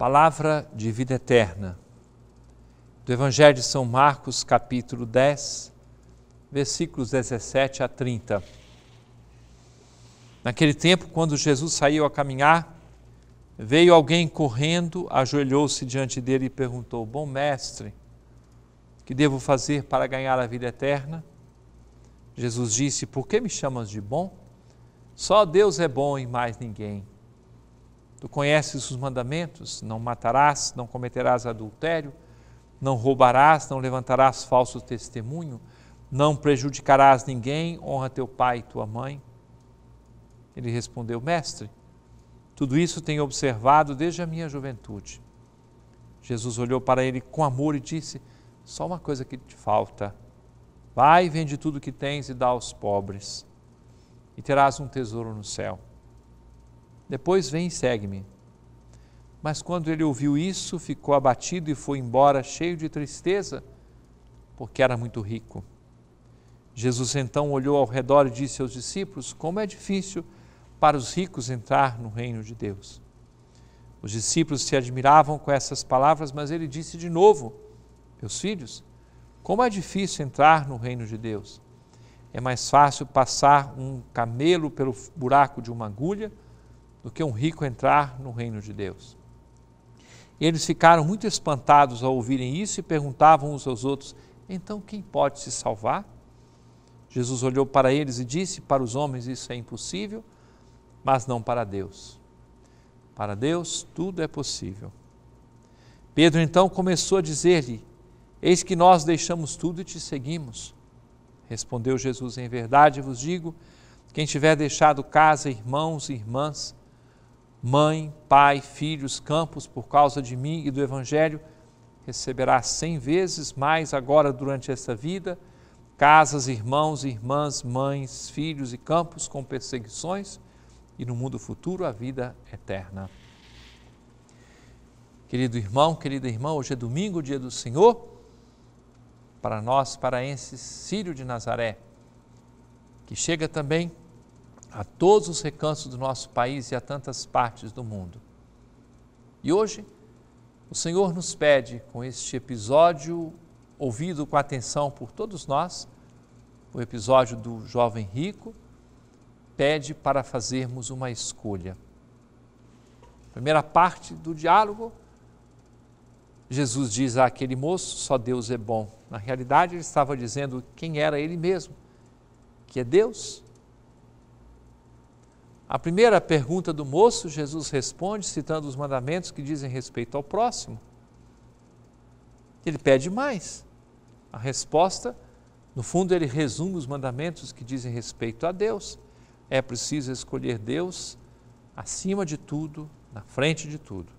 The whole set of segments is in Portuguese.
Palavra de vida eterna. Do Evangelho de São Marcos, capítulo 10, versículos 17 a 30. Naquele tempo, quando Jesus saiu a caminhar, veio alguém correndo, ajoelhou-se diante dele e perguntou: Bom mestre, que devo fazer para ganhar a vida eterna? Jesus disse: Por que me chamas de bom? Só Deus é bom e mais ninguém. Tu conheces os mandamentos: não matarás, não cometerás adultério, não roubarás, não levantarás falso testemunho, não prejudicarás ninguém, honra teu pai e tua mãe. Ele respondeu: Mestre, tudo isso tenho observado desde a minha juventude. Jesus olhou para ele com amor e disse: Só uma coisa que te falta. Vai, vende tudo o que tens e dá aos pobres, e terás um tesouro no céu depois vem e segue-me. Mas quando ele ouviu isso, ficou abatido e foi embora cheio de tristeza, porque era muito rico. Jesus então olhou ao redor e disse aos discípulos: Como é difícil para os ricos entrar no reino de Deus. Os discípulos se admiravam com essas palavras, mas ele disse de novo: Meus filhos, como é difícil entrar no reino de Deus. É mais fácil passar um camelo pelo buraco de uma agulha do que um rico entrar no reino de Deus. Eles ficaram muito espantados ao ouvirem isso e perguntavam uns aos outros: então quem pode se salvar? Jesus olhou para eles e disse: Para os homens isso é impossível, mas não para Deus. Para Deus tudo é possível. Pedro então começou a dizer-lhe: Eis que nós deixamos tudo e te seguimos. Respondeu Jesus: Em verdade vos digo: quem tiver deixado casa, irmãos e irmãs, mãe, pai, filhos, campos, por causa de mim e do Evangelho, receberá cem vezes mais agora durante esta vida, casas, irmãos, irmãs, mães, filhos e campos com perseguições, e no mundo futuro a vida eterna. Querido irmão, querida irmã, hoje é domingo, dia do Senhor. Para nós, paraenses, Sírio de Nazaré, que chega também a todos os recantos do nosso país e a tantas partes do mundo. E hoje, o Senhor nos pede, com este episódio ouvido com atenção por todos nós, o episódio do jovem rico, pede para fazermos uma escolha. Primeira parte do diálogo, Jesus diz àquele moço: só Deus é bom. Na realidade, ele estava dizendo quem era ele mesmo, que é Deus a primeira pergunta do moço, Jesus responde citando os mandamentos que dizem respeito ao próximo. Ele pede mais. A resposta, no fundo, ele resume os mandamentos que dizem respeito a Deus. É preciso escolher Deus acima de tudo, na frente de tudo.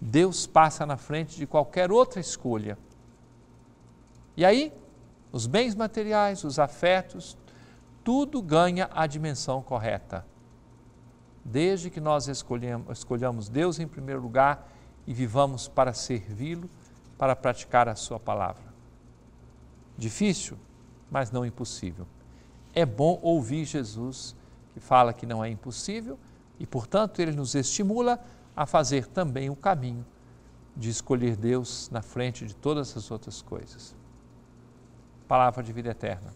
Deus passa na frente de qualquer outra escolha. E aí, os bens materiais, os afetos, tudo ganha a dimensão correta desde que nós escolhamos Deus em primeiro lugar e vivamos para servi-lo, para praticar a Sua palavra. Difícil, mas não impossível. É bom ouvir Jesus, que fala que não é impossível e, portanto, ele nos estimula a fazer também o caminho de escolher Deus na frente de todas as outras coisas. Palavra de vida eterna.